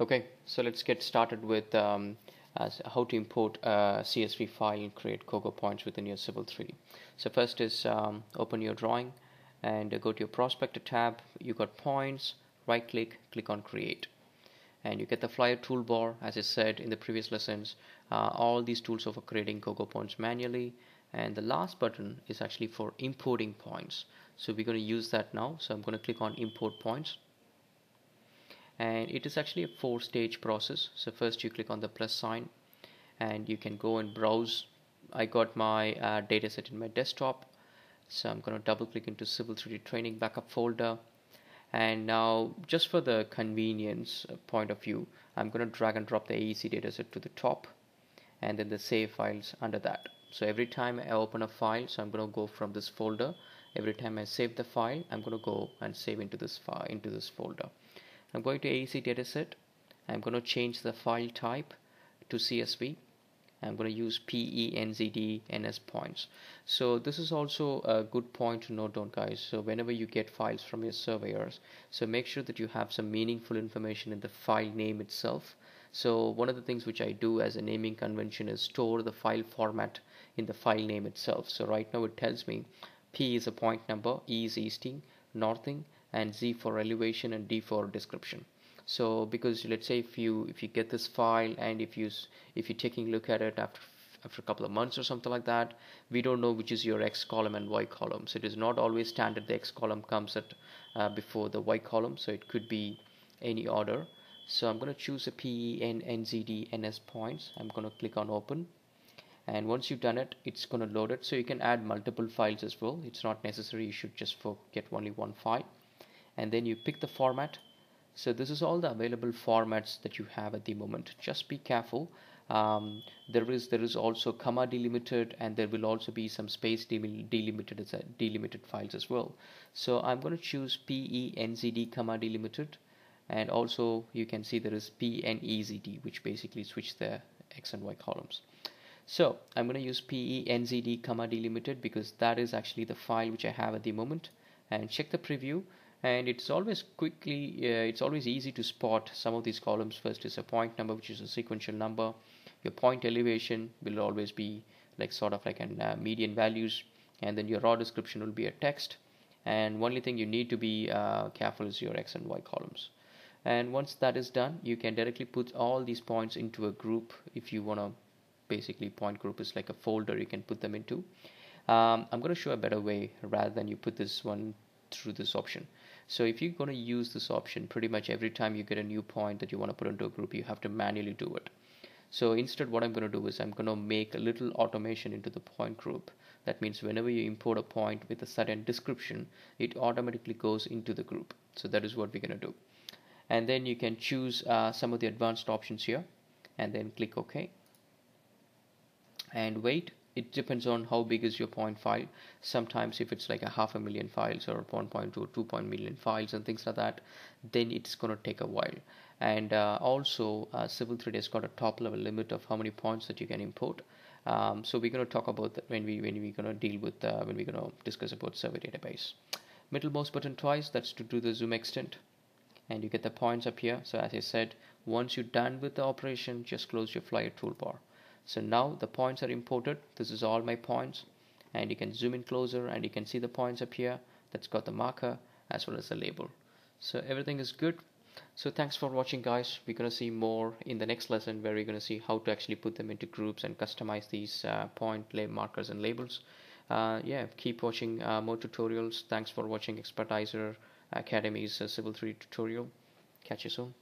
Okay, so let's get started with um, how to import a CSV file and create COGO points within your Civil 3D. So first is um, open your drawing and go to your prospector tab. You got points, right click, click on create. And you get the flyer toolbar, as I said in the previous lessons, uh, all these tools are for creating COGO points manually. And the last button is actually for importing points. So we're going to use that now. So I'm going to click on import points and it is actually a four stage process. So first you click on the plus sign and you can go and browse. I got my uh, dataset in my desktop. So I'm going to double click into civil 3d training backup folder. And now just for the convenience uh, point of view I'm going to drag and drop the AEC dataset to the top and then the save files under that. So every time I open a file so I'm going to go from this folder. Every time I save the file I'm going to go and save into this file into this folder I'm going to AEC dataset. I'm going to change the file type to CSV. I'm going to use PENZD NS points. So this is also a good point to note down guys. So whenever you get files from your surveyors, so make sure that you have some meaningful information in the file name itself. So one of the things which I do as a naming convention is store the file format in the file name itself. So right now it tells me P is a point number, E is easting, northing, and Z for elevation and D for description. So because let's say if you if you get this file and if you if you're taking a look at it after after a couple of months or something like that we don't know which is your x column and y column. So it is not always standard the x column comes at uh, before the y column. So it could be any order. So I'm going to choose a NZD NS points. I'm going to click on open. And once you've done it it's going to load it. So you can add multiple files as well. It's not necessary. You should just get only one file and then you pick the format. So this is all the available formats that you have at the moment. Just be careful. Um, there is there is also comma delimited and there will also be some space delimited delimited files as well. So I'm going to choose PENZD comma delimited and also you can see there is PNEZD which basically switch the X and Y columns. So I'm going to use PENZD comma delimited because that is actually the file which I have at the moment. And check the preview and it's always quickly uh, it's always easy to spot some of these columns. First is a point number which is a sequential number. Your point elevation will always be like sort of like an uh, median values. And then your raw description will be a text. And only thing you need to be uh, careful is your x and y columns. And once that is done you can directly put all these points into a group. If you want to basically point group is like a folder you can put them into. Um, I'm going to show a better way rather than you put this one through this option. So if you're going to use this option pretty much every time you get a new point that you want to put into a group you have to manually do it. So instead what I'm going to do is I'm going to make a little automation into the point group. That means whenever you import a point with a certain description it automatically goes into the group. So that is what we're going to do. And then you can choose uh, some of the advanced options here and then click OK and wait it depends on how big is your point file. Sometimes if it's like a half a million files or 1.2 or 2 million files and things like that then it's going to take a while. And uh, also uh, civil 3d has got a top level limit of how many points that you can import. Um, so we're going to talk about that when we when we're going to deal with uh, when we're going to discuss about survey database. Middle mouse button twice that's to do the zoom extent. And you get the points up here. So as i said once you're done with the operation just close your flyer toolbar so now the points are imported. This is all my points. And you can zoom in closer and you can see the points up here. That's got the marker as well as the label. So everything is good. So thanks for watching guys. We're to see more in the next lesson where we're going to see how to actually put them into groups and customize these uh, point markers and labels. Uh, yeah keep watching uh, more tutorials. Thanks for watching Expertisor academy's uh, civil 3 tutorial. Catch you soon